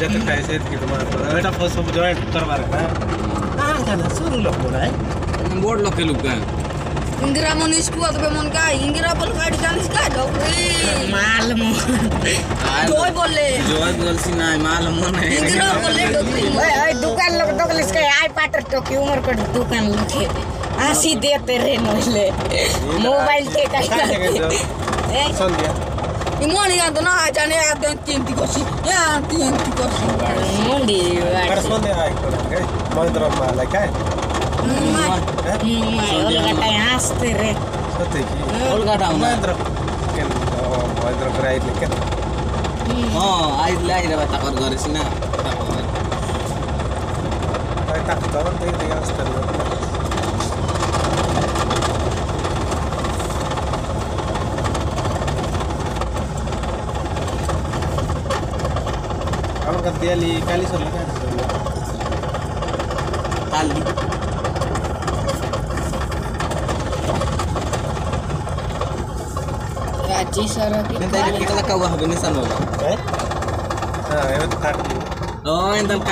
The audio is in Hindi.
जते थी तुम्हारा बेटा फ़र्स्ट सब जॉइंट करवा रखा है। हाँ जाना सुन लो बोला है? बोर्ड लोग के लोग का इंदिरा मनीष को अतबे मन का इंदिरा बोल गाड़ी जानिस का डोकरी माल मो जोय बोले। जोय गलसी ना माल मन है। इंदिरा बोले डोकरी ओए ओए दुकान लोग दोगलिस के आई पाटर तो की उम्र को दुकान लोग के। आसी देते रे नोले मोबाइल के का ए? सुन दिया I monica non ha già ne ha denti così, ne ha denti così. Non dire, guarda. Corrisponde a ecco, ok? Monica normale, ok? Non mai. Olga tagliaste re. Sotto chi? Olga da un. Monica. Che no, Monica crai le che. Oh, ai là ira bata cor gorisina. Bata cor. Bata cor, te te. ಅವ್ರ ಕತ್ತಿಯಲ್ಲಿ ಖಾಲಿ ಸ್ವಲ್ಪ ಖಾಲಿ Raji Saragi Nanti kita lah kau habinisan Eh? Oh, entar tuh